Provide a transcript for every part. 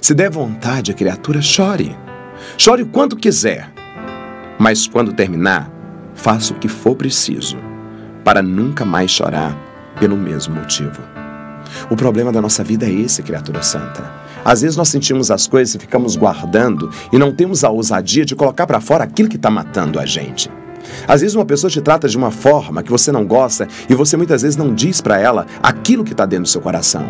Se der vontade, a criatura chore. Chore o quanto quiser. Mas quando terminar, faça o que for preciso para nunca mais chorar pelo mesmo motivo. O problema da nossa vida é esse, criatura santa. Às vezes nós sentimos as coisas e ficamos guardando e não temos a ousadia de colocar para fora aquilo que está matando a gente. Às vezes uma pessoa te trata de uma forma que você não gosta e você muitas vezes não diz para ela aquilo que está dentro do seu coração.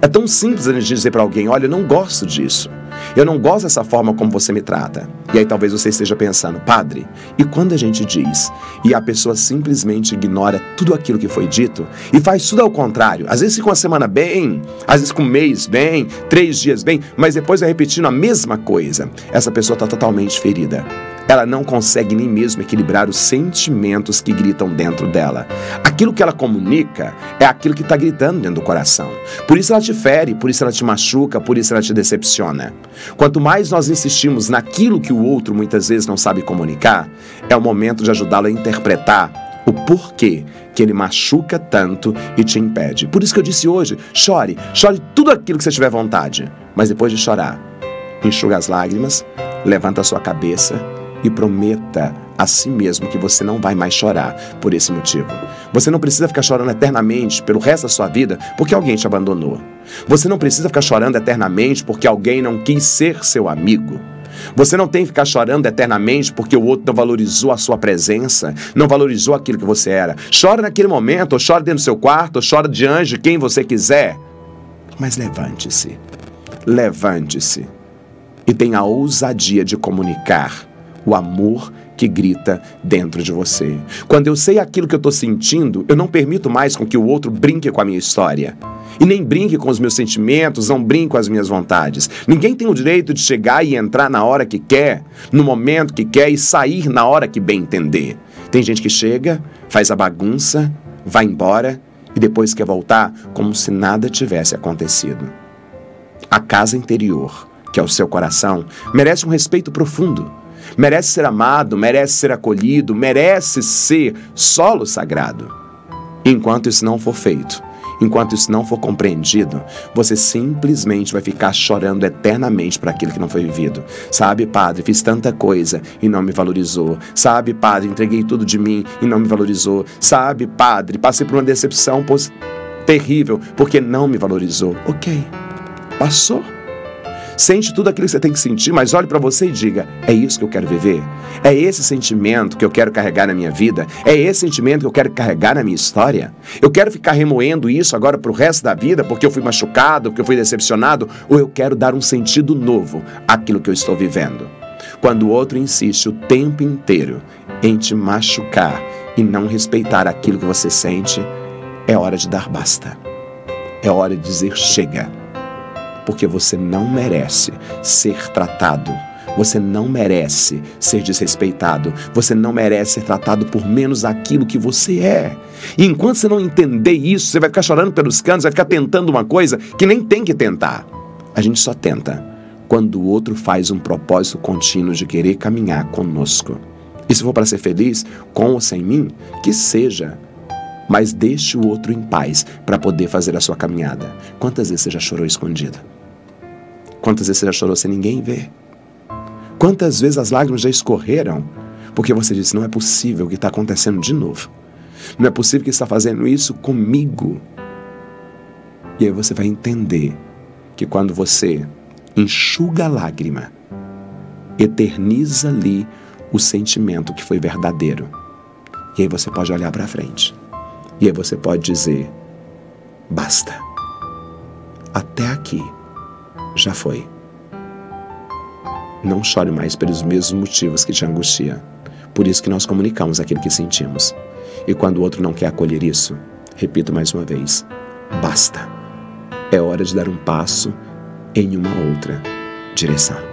É tão simples a gente dizer para alguém: olha, eu não gosto disso. Eu não gosto dessa forma como você me trata. E aí talvez você esteja pensando, padre, e quando a gente diz e a pessoa simplesmente ignora tudo aquilo que foi dito e faz tudo ao contrário, às vezes fica uma semana bem, às vezes com um mês bem, três dias bem, mas depois vai repetindo a mesma coisa, essa pessoa está totalmente ferida ela não consegue nem mesmo equilibrar os sentimentos que gritam dentro dela. Aquilo que ela comunica é aquilo que está gritando dentro do coração. Por isso ela te fere, por isso ela te machuca, por isso ela te decepciona. Quanto mais nós insistimos naquilo que o outro muitas vezes não sabe comunicar, é o momento de ajudá-lo a interpretar o porquê que ele machuca tanto e te impede. Por isso que eu disse hoje: chore, chore tudo aquilo que você tiver vontade, mas depois de chorar, enxuga as lágrimas, levanta a sua cabeça e prometa a si mesmo que você não vai mais chorar por esse motivo. Você não precisa ficar chorando eternamente pelo resto da sua vida porque alguém te abandonou. Você não precisa ficar chorando eternamente porque alguém não quis ser seu amigo. Você não tem que ficar chorando eternamente porque o outro não valorizou a sua presença, não valorizou aquilo que você era. Chora naquele momento, ou chora dentro do seu quarto, ou chora diante de quem você quiser. Mas levante-se, levante-se e tenha a ousadia de comunicar o amor que grita dentro de você. Quando eu sei aquilo que eu estou sentindo, eu não permito mais com que o outro brinque com a minha história. E nem brinque com os meus sentimentos, não brinque com as minhas vontades. Ninguém tem o direito de chegar e entrar na hora que quer, no momento que quer e sair na hora que bem entender. Tem gente que chega, faz a bagunça, vai embora e depois quer voltar como se nada tivesse acontecido. A casa interior, que é o seu coração, merece um respeito profundo merece ser amado, merece ser acolhido, merece ser solo sagrado. Enquanto isso não for feito, enquanto isso não for compreendido, você simplesmente vai ficar chorando eternamente para aquilo que não foi vivido. Sabe, padre, fiz tanta coisa e não me valorizou. Sabe, padre, entreguei tudo de mim e não me valorizou. Sabe, padre, passei por uma decepção terrível porque não me valorizou. Ok, passou. Sente tudo aquilo que você tem que sentir, mas olhe para você e diga: é isso que eu quero viver? É esse sentimento que eu quero carregar na minha vida? É esse sentimento que eu quero carregar na minha história? Eu quero ficar remoendo isso agora para o resto da vida porque eu fui machucado, porque eu fui decepcionado? Ou eu quero dar um sentido novo àquilo que eu estou vivendo? Quando o outro insiste o tempo inteiro em te machucar e não respeitar aquilo que você sente, é hora de dar basta. É hora de dizer chega porque você não merece ser tratado. Você não merece ser desrespeitado. Você não merece ser tratado por menos aquilo que você é. E enquanto você não entender isso, você vai ficar chorando pelos cantos, vai ficar tentando uma coisa que nem tem que tentar. A gente só tenta quando o outro faz um propósito contínuo de querer caminhar conosco. E se for para ser feliz, com ou sem mim, que seja. Mas deixe o outro em paz para poder fazer a sua caminhada. Quantas vezes você já chorou escondido? Quantas vezes você já chorou sem ninguém ver? Quantas vezes as lágrimas já escorreram porque você disse: não é possível que está acontecendo de novo. Não é possível que está fazendo isso comigo. E aí você vai entender que quando você enxuga a lágrima, eterniza ali o sentimento que foi verdadeiro. E aí você pode olhar para frente. E aí você pode dizer: basta. Até aqui já foi. Não chore mais pelos mesmos motivos que te angustiam. Por isso que nós comunicamos aquilo que sentimos. E quando o outro não quer acolher isso, repito mais uma vez: basta. É hora de dar um passo em uma outra direção.